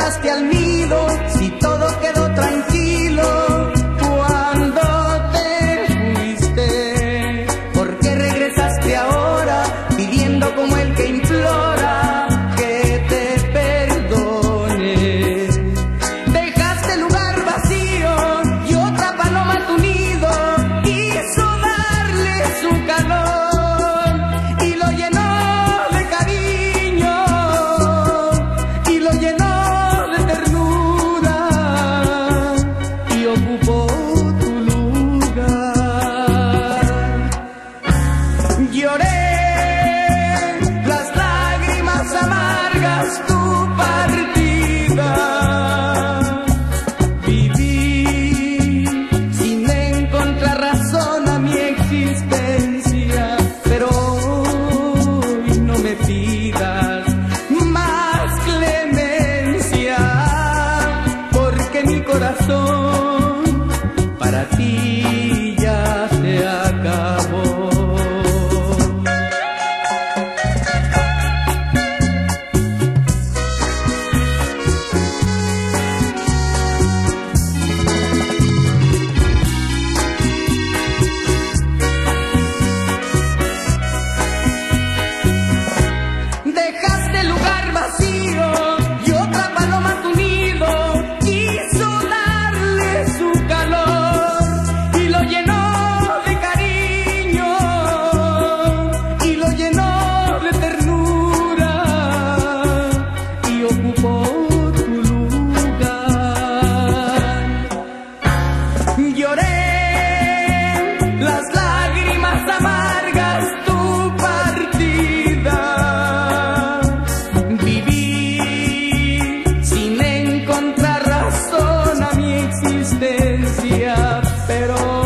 regresaste al nido corazón para ti ya se acabó. Dejaste lugar vacío. lloré las lágrimas amargas tu partida. Viví sin encontrar razón a mi existencia, pero